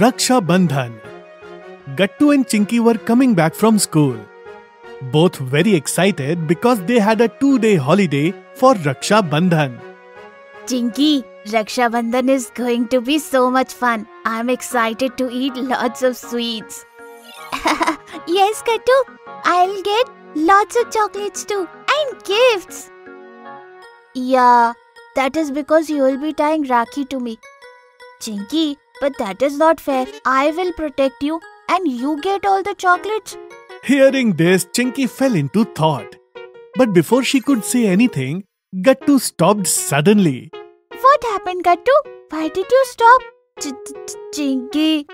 Raksha Bandhan. Gattu and Chinki were coming back from school. Both very excited because they had a two day holiday for Raksha Bandhan. Chinki, Raksha Bandhan is going to be so much fun. I'm excited to eat lots of sweets. yes, Gattu, I'll get lots of chocolates too and gifts. Yeah, that is because you will be tying Rakhi to me. Chinki, but that is not fair. I will protect you and you get all the chocolates. Hearing this, Chinki fell into thought. But before she could say anything, Gattu stopped suddenly. What happened, Gattu? Why did you stop? Chinki,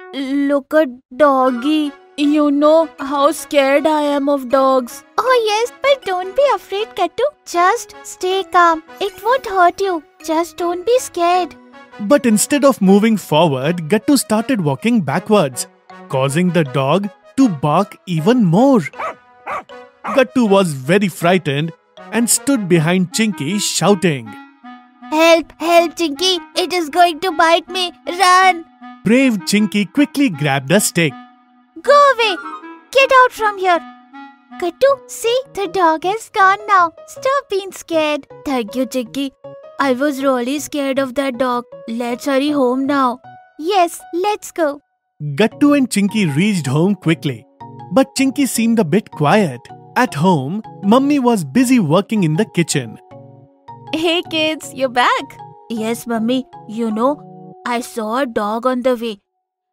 look at doggy. You know how scared I am of dogs. Oh yes, but don't be afraid, Gattu. Just stay calm. It won't hurt you. Just don't be scared. But instead of moving forward, Gattu started walking backwards, causing the dog to bark even more. Gattu was very frightened and stood behind Chinki shouting. Help, help, Chinki! It is going to bite me! Run! Brave Chinki quickly grabbed a stick. Go away! Get out from here! Gattu, see, the dog is gone now. Stop being scared. Thank you, Chinki. I was really scared of that dog. Let's hurry home now. Yes, let's go. Gattu and Chinki reached home quickly. But Chinki seemed a bit quiet. At home, Mummy was busy working in the kitchen. Hey kids, you're back. Yes, Mummy. You know, I saw a dog on the way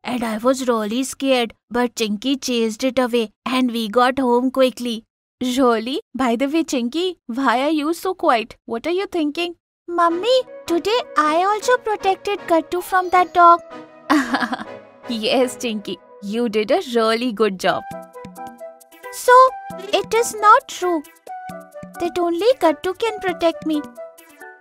and I was really scared, but Chinki chased it away and we got home quickly. Really? By the way, Chinki, why are you so quiet? What are you thinking? Mummy, today I also protected Gattu from that dog. yes, Chinki, you did a really good job. So, it is not true that only Gattu can protect me.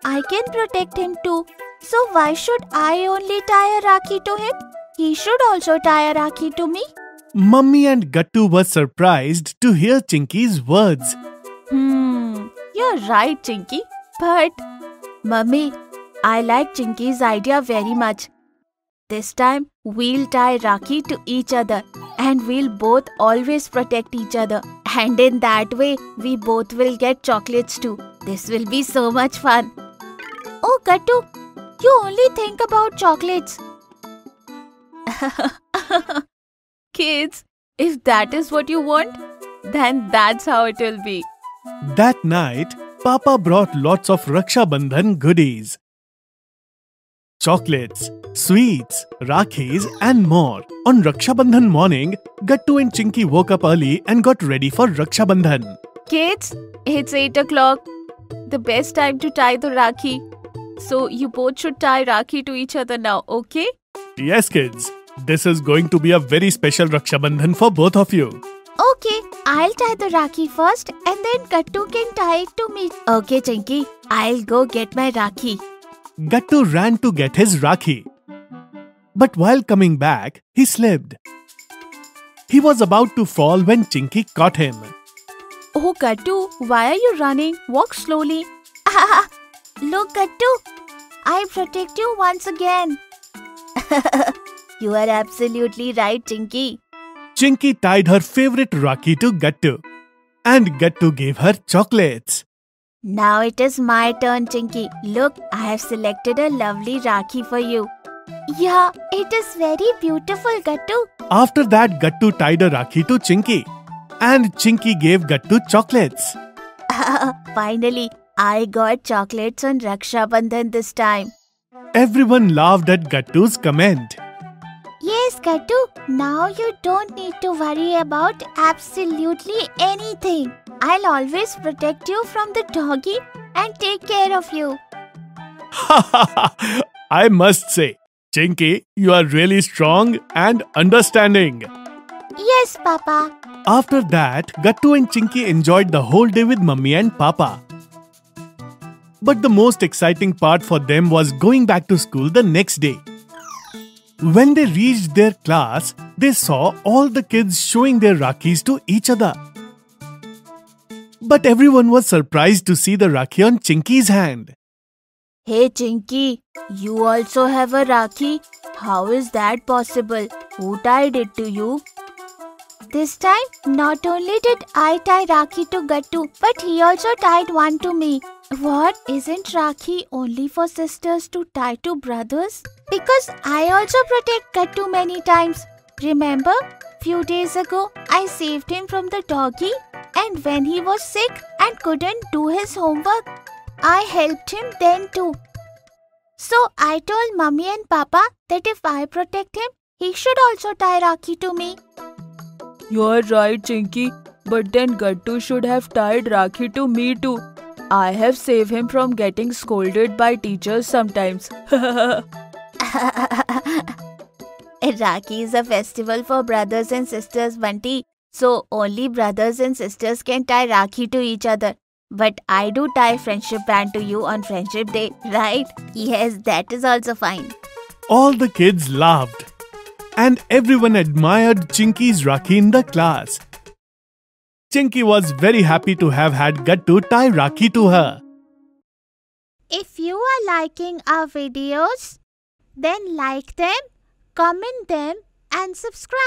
I can protect him too. So why should I only tie a Rakhi to him? He should also tie a Rakhi to me. Mummy and Gattu were surprised to hear Chinki's words. Hmm, you're right, Chinki. But, Mummy, I like Chinki's idea very much. This time, we'll tie Rakhi to each other and we'll both always protect each other. And in that way, we both will get chocolates too. This will be so much fun. Oh, Gattu, you only think about chocolates. Kids, if that is what you want, then that's how it will be. That night, Papa brought lots of Raksha Bandhan goodies. Chocolates, sweets, rakhis and more. On Raksha Bandhan morning, Gattu and Chinki woke up early and got ready for Raksha Bandhan. Kids, it's 8 o'clock. The best time to tie the Rakhi. So you both should tie Rakhi to each other now, okay? Yes, kids. This is going to be a very special Raksha Bandhan for both of you. Okay, I'll tie the Rakhi first and then Gattu can tie it to me. Okay, Chinki, I'll go get my Rakhi. Gattu ran to get his Rakhi. But while coming back, he slipped. He was about to fall when Chinki caught him. Oh, Gattu, why are you running? Walk slowly. Look, Gattu, I protect you once again. you are absolutely right, Chinki. Chinki tied her favorite Rakhi to Gattu. And Gattu gave her chocolates. Now it is my turn, Chinki. Look, I have selected a lovely Rakhi for you. Yeah, it is very beautiful, Gattu. After that, Gattu tied a Rakhi to Chinki. And Chinki gave Gattu chocolates. Finally, I got chocolates on Raksha Bandhan this time. Everyone laughed at Gattu's comment. Yes, Gattu, now you don't need to worry about absolutely anything. I'll always protect you from the doggy and take care of you. Ha ha ha! I must say, Chinki, you are really strong and understanding. Yes, Papa. After that, Gattu and Chinki enjoyed the whole day with Mummy and Papa. But the most exciting part for them was going back to school the next day. When they reached their class, they saw all the kids showing their Rakhis to each other. But everyone was surprised to see the Rakhi on Chinki's hand. Hey Chinki, you also have a Rakhi? How is that possible? Who tied it to you? This time, not only did I tie Rakhi to Gattu, but he also tied one to me. What? Isn't Rakhi only for sisters to tie to brothers? Because I also protect Gattu many times. Remember? Few days ago, I saved him from the doggy and when he was sick and couldn't do his homework, I helped him then too. So I told mummy and papa that if I protect him, he should also tie Rakhi to me. You're right, Chinki. But then Gattu should have tied Rakhi to me too. I have saved him from getting scolded by teachers sometimes. Rakhi is a festival for brothers and sisters, Bunty. So only brothers and sisters can tie Rakhi to each other. But I do tie friendship band to you on Friendship Day, right? Yes, that is also fine. All the kids laughed. And everyone admired Chinki's Rakhi in the class. Chinki was very happy to have had Gattu tie Rakhi to her. If you are liking our videos, then like them, comment them, and subscribe.